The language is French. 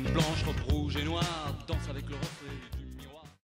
blanche, robe rouge et noire, danse avec le reflet